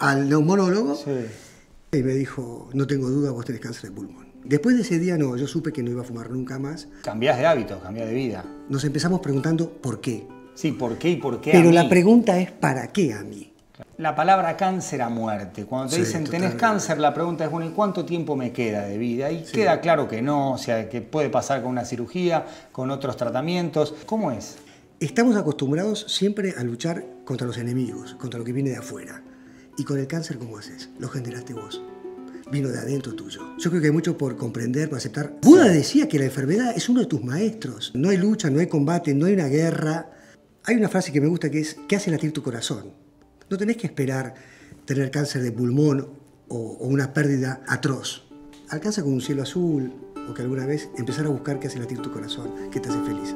al neumonólogo Sí. y me dijo, no tengo duda, vos tenés cáncer de pulmón. Después de ese día no, yo supe que no iba a fumar nunca más. Cambiás de hábitos, cambiás de vida. Nos empezamos preguntando por qué. Sí, ¿por qué y por qué a Pero mí? la pregunta es ¿para qué a mí? La palabra cáncer a muerte. Cuando te Sí, dicen tenés cáncer, la pregunta es, bueno, ¿y cuánto tiempo me queda de vida? Y queda claro que no, o sea, que puede pasar con una cirugía, con otros tratamientos. ¿Cómo es? Estamos acostumbrados siempre a luchar contra los enemigos, contra lo que viene de afuera. Y con el cáncer, ¿cómo haces? Lo generaste vos. Vino de adentro tuyo. Yo creo que hay mucho por comprender, por aceptar. Buda decía que la enfermedad es uno de tus maestros. No hay lucha, no hay combate, no hay una guerra. Hay una frase que me gusta que es, ¿qué hace latir tu corazón? No tenés que esperar tener cáncer de pulmón o, o una pérdida atroz. Alcanza con un cielo azul o que alguna vez empezar a buscar qué hace latir tu corazón, qué te hace feliz.